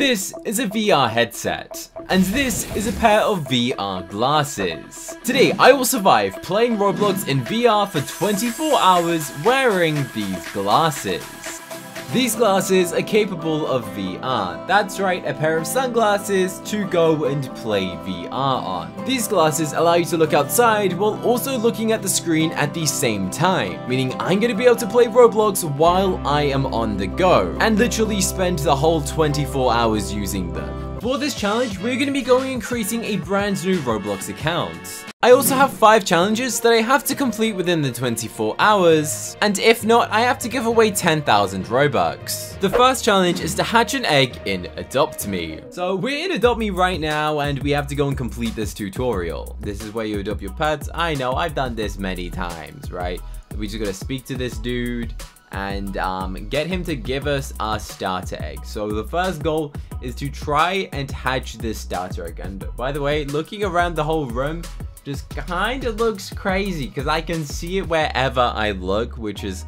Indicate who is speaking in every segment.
Speaker 1: This is a VR headset, and this is a pair of VR glasses. Today, I will survive playing Roblox in VR for 24 hours wearing these glasses. These glasses are capable of VR. That's right, a pair of sunglasses to go and play VR on. These glasses allow you to look outside while also looking at the screen at the same time, meaning I'm going to be able to play Roblox while I am on the go, and literally spend the whole 24 hours using them. For this challenge, we're going to be going and creating a brand new Roblox account. I also have 5 challenges that I have to complete within the 24 hours, and if not, I have to give away 10,000 Robux. The first challenge is to hatch an egg in Adopt Me. So we're in Adopt Me right now, and we have to go and complete this tutorial. This is where you adopt your pets. I know, I've done this many times, right? We just gotta speak to this dude, and um, get him to give us our starter egg. So the first goal is to try and hatch this starter egg. And by the way, looking around the whole room just kind of looks crazy because I can see it wherever I look, which is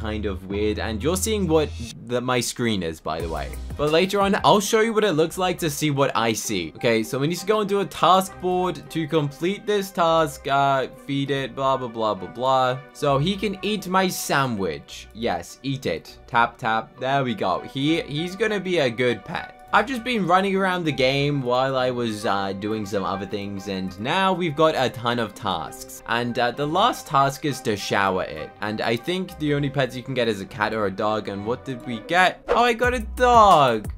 Speaker 1: kind of weird and you're seeing what the, my screen is by the way. But later on I'll show you what it looks like to see what I see. Okay so we need to go and do a task board to complete this task uh feed it blah blah blah blah blah. So he can eat my sandwich. Yes eat it. Tap tap. There we go. He he's gonna be a good pet I've just been running around the game while I was uh, doing some other things and now we've got a ton of tasks. And uh, the last task is to shower it. And I think the only pets you can get is a cat or a dog. And what did we get? Oh, I got a dog.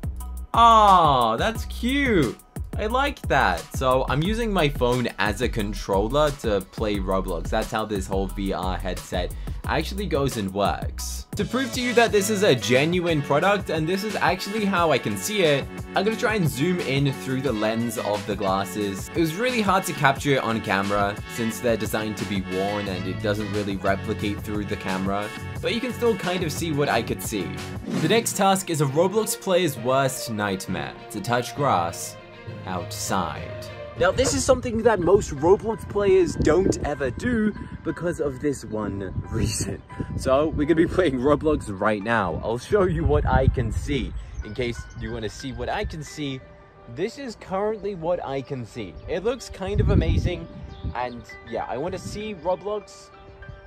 Speaker 1: Oh, that's cute. I like that. So I'm using my phone as a controller to play Roblox. That's how this whole VR headset actually goes and works. To prove to you that this is a genuine product and this is actually how I can see it, I'm gonna try and zoom in through the lens of the glasses. It was really hard to capture it on camera since they're designed to be worn and it doesn't really replicate through the camera, but you can still kind of see what I could see. The next task is a Roblox player's worst nightmare, to touch grass outside. Now this is something that most Roblox players don't ever do because of this one reason. So we're gonna be playing Roblox right now. I'll show you what I can see. In case you wanna see what I can see, this is currently what I can see. It looks kind of amazing. And yeah, I wanna see Roblox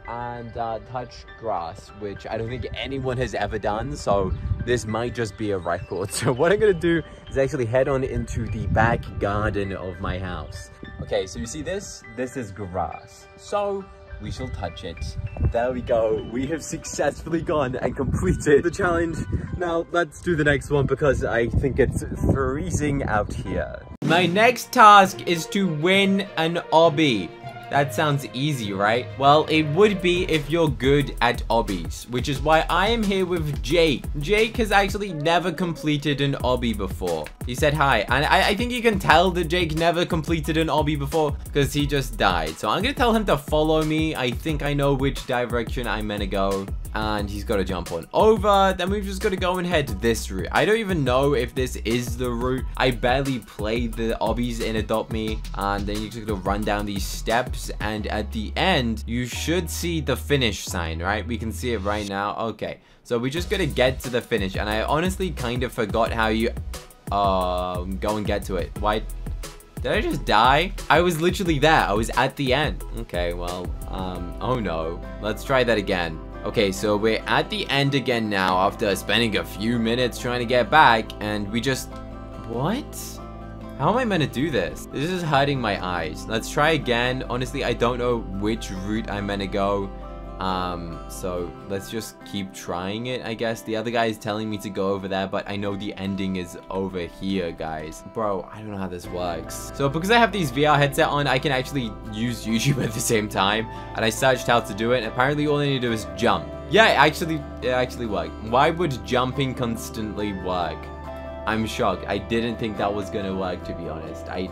Speaker 1: and uh, touch grass, which I don't think anyone has ever done. So this might just be a record. So what I'm gonna do is actually head on into the back garden of my house. Okay, so you see this? This is grass. So we shall touch it. There we go. We have successfully gone and completed the challenge. Now let's do the next one because I think it's freezing out here. My next task is to win an obby. That sounds easy, right? Well, it would be if you're good at obbies, which is why I am here with Jake. Jake has actually never completed an obby before. He said hi, and I, I think you can tell that Jake never completed an obby before because he just died. So I'm gonna tell him to follow me. I think I know which direction I'm gonna go and he's got to jump on over. Then we've just got to go and head this route. I don't even know if this is the route. I barely played the obbies in Adopt Me, and then you just got to run down these steps, and at the end, you should see the finish sign, right? We can see it right now. Okay, so we're just to get to the finish, and I honestly kind of forgot how you uh, go and get to it. Why? Did I just die? I was literally there. I was at the end. Okay, well, um, oh no. Let's try that again. Okay, so we're at the end again now after spending a few minutes trying to get back, and we just... What? How am I meant to do this? This is hurting my eyes. Let's try again. Honestly, I don't know which route I'm meant to go. Um, so let's just keep trying it, I guess. The other guy is telling me to go over there, but I know the ending is over here, guys. Bro, I don't know how this works. So because I have these VR headset on, I can actually use YouTube at the same time. And I searched how to do it. apparently all I need to do is jump. Yeah, it actually, it actually worked. Why would jumping constantly work? I'm shocked. I didn't think that was gonna work, to be honest. I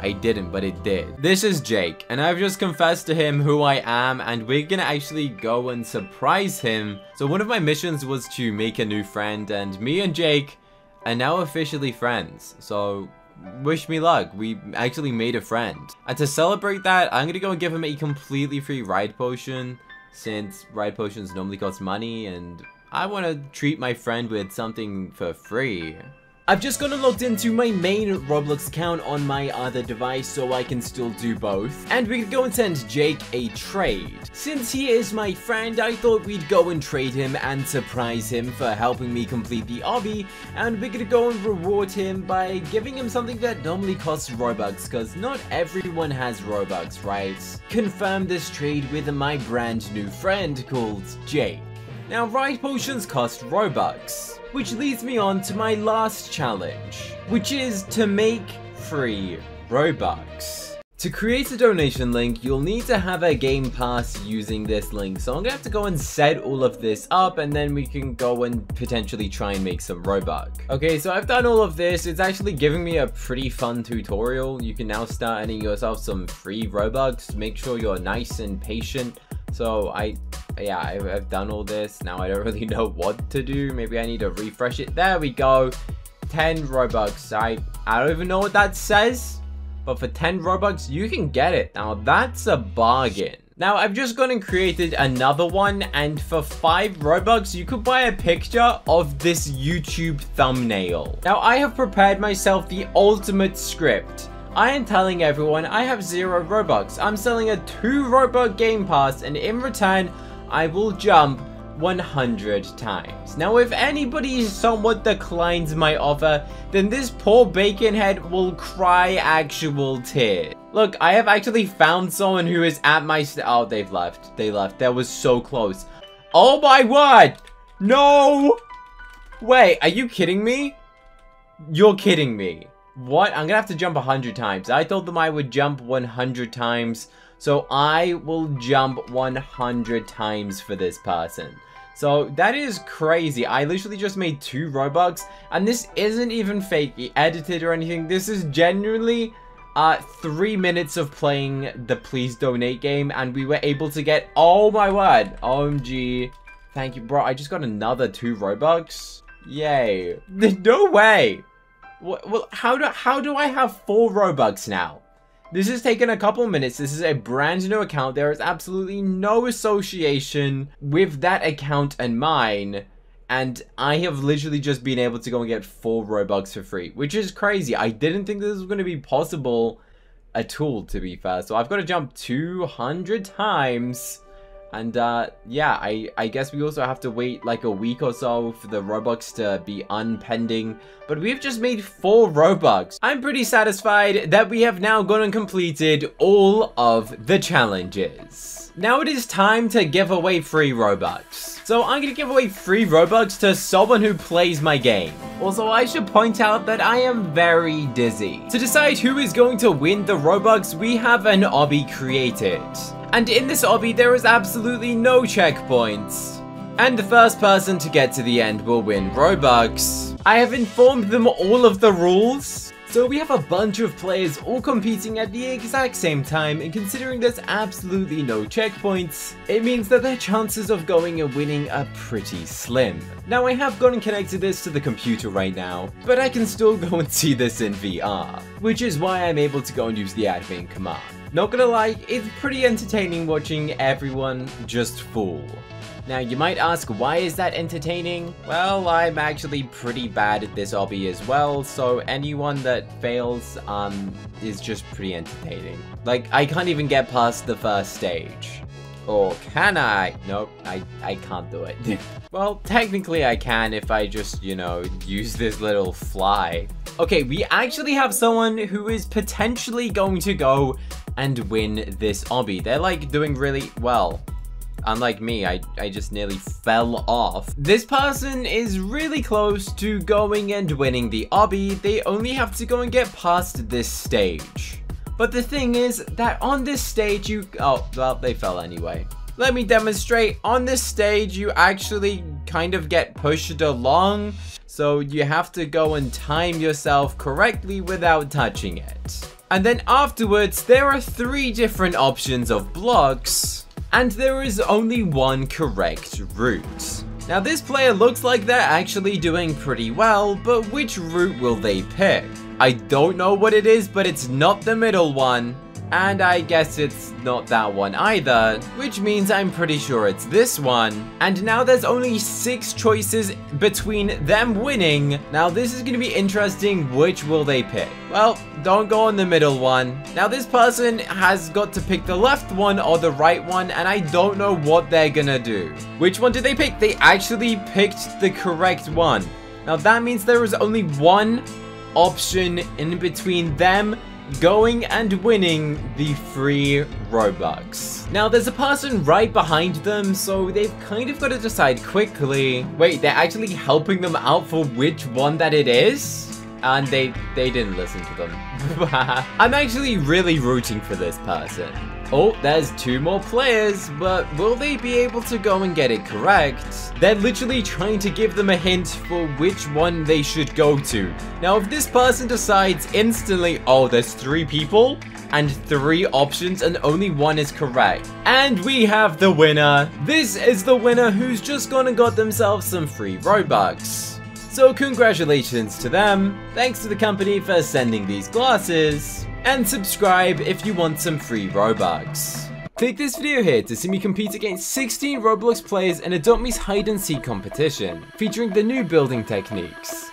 Speaker 1: I didn't, but it did. This is Jake, and I've just confessed to him who I am, and we're gonna actually go and surprise him. So one of my missions was to make a new friend, and me and Jake are now officially friends. So wish me luck. We actually made a friend. And to celebrate that, I'm gonna go and give him a completely free ride potion, since ride potions normally cost money, and I want to treat my friend with something for free. I've just and logged into my main Roblox account on my other device so I can still do both. And we could go and send Jake a trade. Since he is my friend, I thought we'd go and trade him and surprise him for helping me complete the obby. And we could go and reward him by giving him something that normally costs Robux, because not everyone has Robux, right? Confirm this trade with my brand new friend called Jake. Now, ride Potions cost Robux, which leads me on to my last challenge, which is to make free Robux. To create a donation link, you'll need to have a Game Pass using this link, so I'm gonna have to go and set all of this up, and then we can go and potentially try and make some Robux. Okay, so I've done all of this, it's actually giving me a pretty fun tutorial. You can now start earning yourself some free Robux, make sure you're nice and patient. So I yeah, I've, I've done all this. Now I don't really know what to do. Maybe I need to refresh it. There we go. 10 Robux. I, I don't even know what that says. But for 10 Robux, you can get it. Now that's a bargain. Now, I've just gone and created another one, and for 5 Robux, you could buy a picture of this YouTube thumbnail. Now, I have prepared myself the ultimate script. I am telling everyone I have 0 Robux. I'm selling a 2 Robux Game Pass, and in return, I will jump 100 times. Now, if anybody somewhat declines my offer, then this poor bacon head will cry actual tears. Look, I have actually found someone who is at my Oh, they've left. They left. That was so close. Oh my word! No! Wait, are you kidding me? You're kidding me. What? I'm gonna have to jump 100 times. I told them I would jump 100 times. So I will jump 100 times for this person. So that is crazy. I literally just made two Robux and this isn't even fake edited or anything. This is genuinely uh, three minutes of playing the please donate game and we were able to get, oh my word, OMG. Thank you, bro. I just got another two Robux. Yay. No way. Well, how do, how do I have four Robux now? This has taken a couple minutes. This is a brand new account. There is absolutely no association with that account and mine. And I have literally just been able to go and get four Robux for free, which is crazy. I didn't think this was going to be possible at all, to be fair. So I've got to jump 200 times and uh, yeah, I, I guess we also have to wait like a week or so for the Robux to be unpending. But we've just made four Robux. I'm pretty satisfied that we have now gone and completed all of the challenges. Now it is time to give away free Robux. So I'm to give away free Robux to someone who plays my game. Also, I should point out that I am very dizzy. To decide who is going to win the Robux, we have an obby created. And in this obby, there is absolutely no checkpoints. And the first person to get to the end will win Robux. I have informed them all of the rules. So we have a bunch of players all competing at the exact same time and considering there's absolutely no checkpoints, it means that their chances of going and winning are pretty slim. Now I have gone and connected this to the computer right now, but I can still go and see this in VR, which is why I'm able to go and use the admin command. Not gonna lie, it's pretty entertaining watching everyone just fool. Now you might ask, why is that entertaining? Well, I'm actually pretty bad at this obby as well, so anyone that fails, um, is just pretty entertaining. Like, I can't even get past the first stage. Or can I? Nope, I, I can't do it. well, technically I can if I just, you know, use this little fly. Okay, we actually have someone who is potentially going to go and win this obby. They're like doing really well. Unlike me, I, I just nearly fell off. This person is really close to going and winning the obby. They only have to go and get past this stage. But the thing is that on this stage you... Oh, well, they fell anyway. Let me demonstrate. On this stage, you actually kind of get pushed along. So you have to go and time yourself correctly without touching it. And then afterwards, there are three different options of blocks, and there is only one correct route. Now this player looks like they're actually doing pretty well, but which route will they pick? I don't know what it is, but it's not the middle one. And I guess it's not that one either, which means I'm pretty sure it's this one. And now there's only six choices between them winning. Now this is to be interesting, which will they pick? Well, don't go on the middle one. Now this person has got to pick the left one or the right one, and I don't know what they're gonna do. Which one did they pick? They actually picked the correct one. Now that means there is only one option in between them going and winning the free Robux. Now, there's a person right behind them, so they've kind of got to decide quickly. Wait, they're actually helping them out for which one that it is? And they, they didn't listen to them. I'm actually really rooting for this person. Oh, there's two more players, but will they be able to go and get it correct? They're literally trying to give them a hint for which one they should go to. Now, if this person decides instantly, oh, there's three people, and three options and only one is correct. And we have the winner. This is the winner who's just gonna got themselves some free Robux. So congratulations to them, thanks to the company for sending these glasses, and subscribe if you want some free Robux. Click this video here to see me compete against 16 Roblox players in Adopt Me's hide and seek competition, featuring the new building techniques.